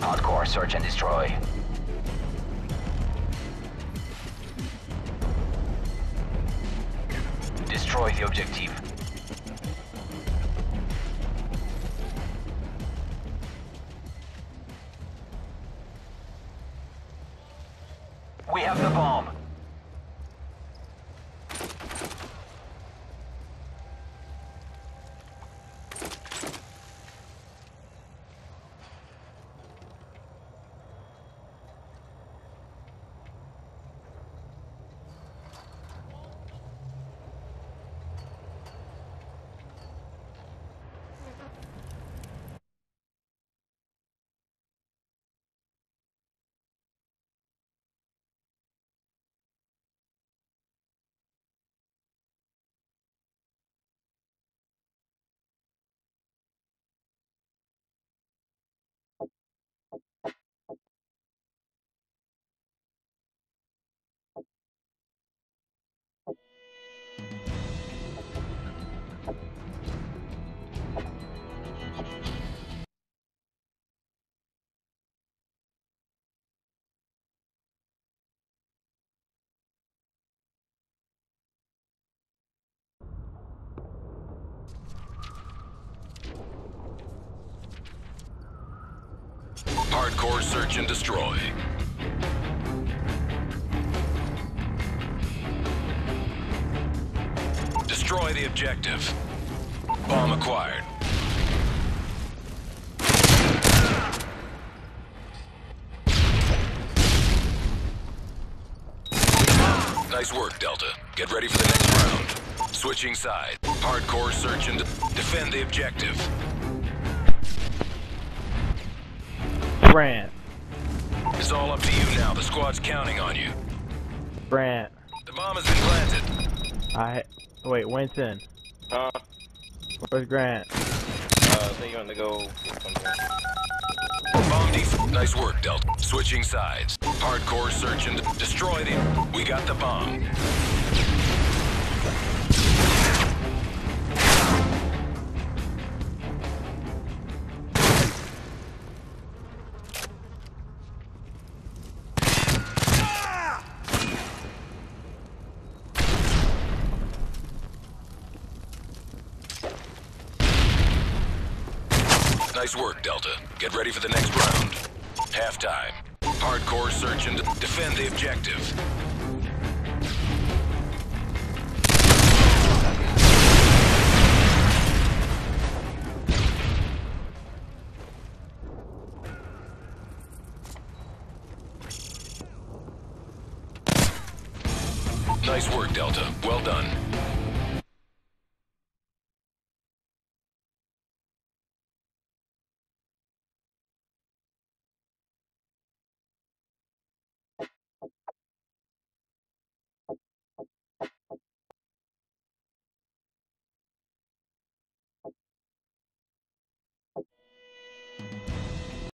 Hardcore search and destroy. Destroy the objective. We have the bomb. Hardcore search and destroy. Destroy the objective. Bomb acquired. Nice work, Delta. Get ready for the next round. Switching side. Hardcore search and defend the objective. Brant. It's all up to you now. The squad's counting on you. Brant. The bomb has been planted. I wait, Winston. Uh, Where's Grant? uh, they going to go. Bomb def- Nice work, Delta. Switching sides. Hardcore search and destroy them. We got the bomb. Nice work, Delta. Get ready for the next round. Halftime. Hardcore search and defend the objective. Nice work, Delta. Well done.